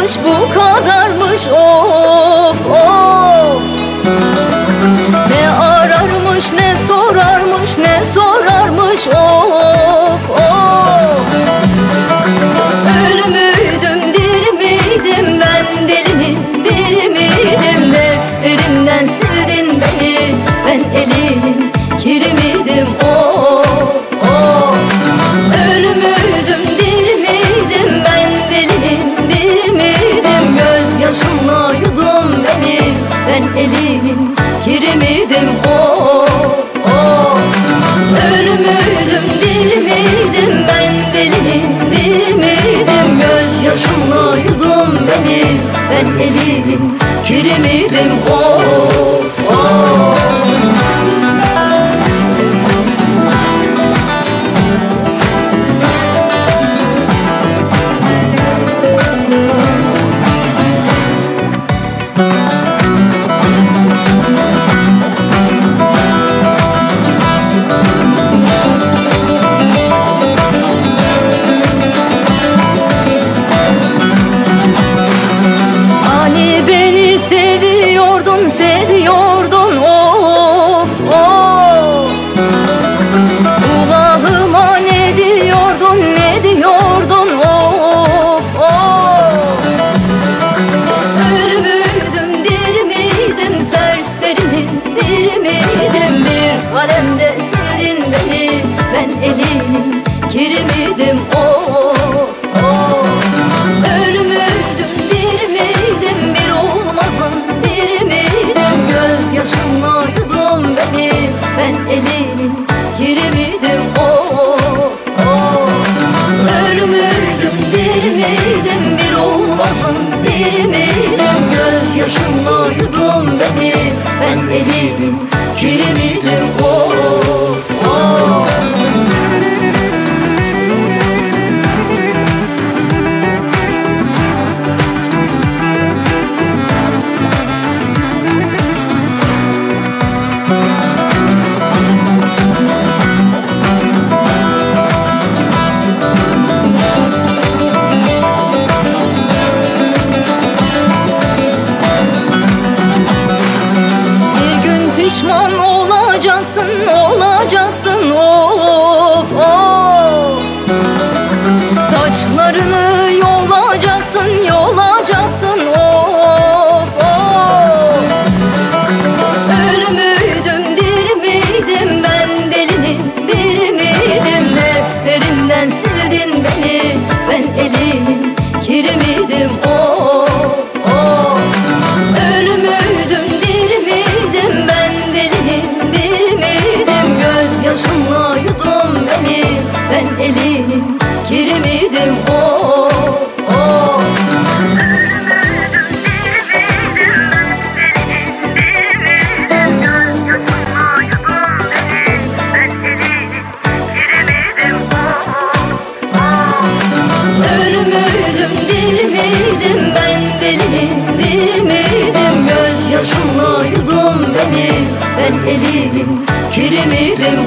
kadarmış bu kadarmış of of. Ne ararmış ne sorarmış ne sorarmış of. Miydim of of Ölü müydüm deli miydim ben? Delinin biri miydim? Gözyaşımla yudum beni. Ben elinin kiri Kulağıma ne diyordun, ne diyordun? Of of. Müydüm, diri miydim, serserinin biri miydim Bir kalemde sildin beni, ben elinin kiri miydim? Of ben elinin kiri miydim of of Ölü müydüm, diri miydim ben? Delinin biri miydim? Gözyaşımla yudum beni, ben elinin kiri miydim